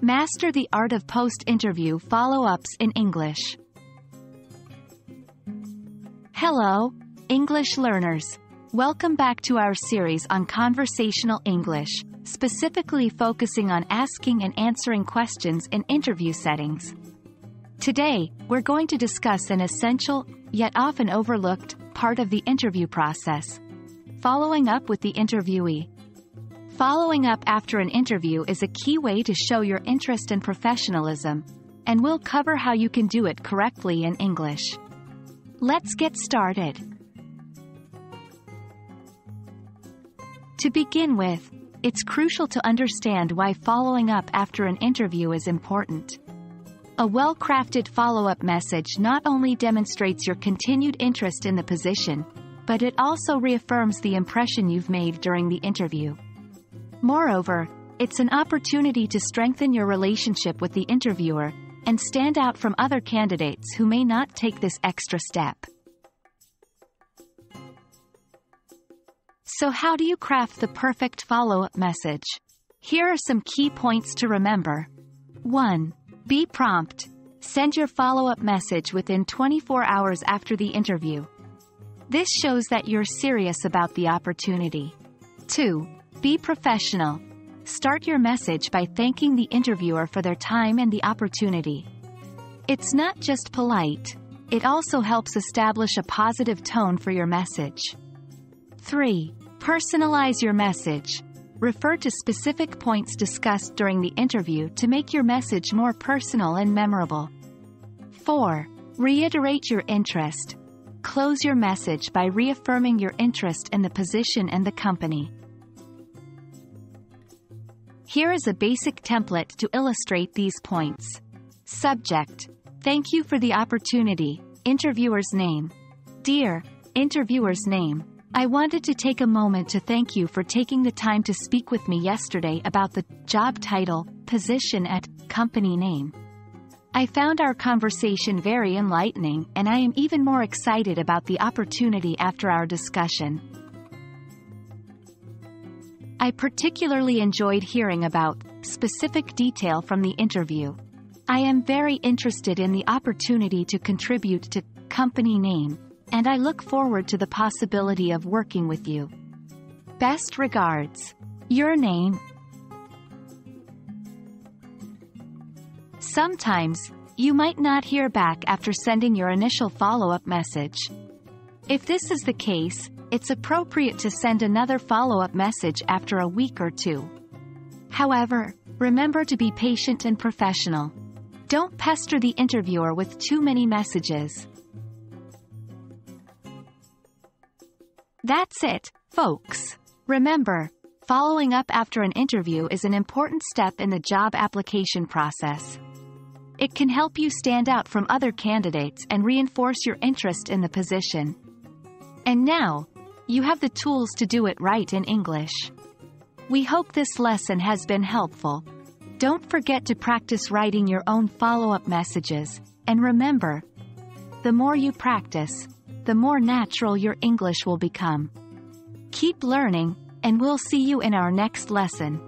Master the art of post-interview follow-ups in English. Hello, English learners. Welcome back to our series on conversational English, specifically focusing on asking and answering questions in interview settings. Today, we're going to discuss an essential, yet often overlooked, part of the interview process. Following up with the interviewee. Following up after an interview is a key way to show your interest and professionalism, and we'll cover how you can do it correctly in English. Let's get started. To begin with, it's crucial to understand why following up after an interview is important. A well-crafted follow-up message not only demonstrates your continued interest in the position, but it also reaffirms the impression you've made during the interview. Moreover, it's an opportunity to strengthen your relationship with the interviewer and stand out from other candidates who may not take this extra step. So how do you craft the perfect follow-up message? Here are some key points to remember. 1. Be prompt. Send your follow-up message within 24 hours after the interview. This shows that you're serious about the opportunity. 2. Be professional. Start your message by thanking the interviewer for their time and the opportunity. It's not just polite, it also helps establish a positive tone for your message. 3. Personalize your message. Refer to specific points discussed during the interview to make your message more personal and memorable. 4. Reiterate your interest. Close your message by reaffirming your interest in the position and the company. Here is a basic template to illustrate these points. Subject. Thank you for the opportunity. Interviewer's name. Dear, interviewer's name. I wanted to take a moment to thank you for taking the time to speak with me yesterday about the job title, position at, company name. I found our conversation very enlightening and I am even more excited about the opportunity after our discussion. I particularly enjoyed hearing about specific detail from the interview. I am very interested in the opportunity to contribute to company name, and I look forward to the possibility of working with you. Best regards. Your name. Sometimes, you might not hear back after sending your initial follow-up message. If this is the case, it's appropriate to send another follow-up message after a week or two. However, remember to be patient and professional. Don't pester the interviewer with too many messages. That's it, folks. Remember, following up after an interview is an important step in the job application process. It can help you stand out from other candidates and reinforce your interest in the position. And now, you have the tools to do it right in English. We hope this lesson has been helpful. Don't forget to practice writing your own follow-up messages, and remember, the more you practice, the more natural your English will become. Keep learning, and we'll see you in our next lesson.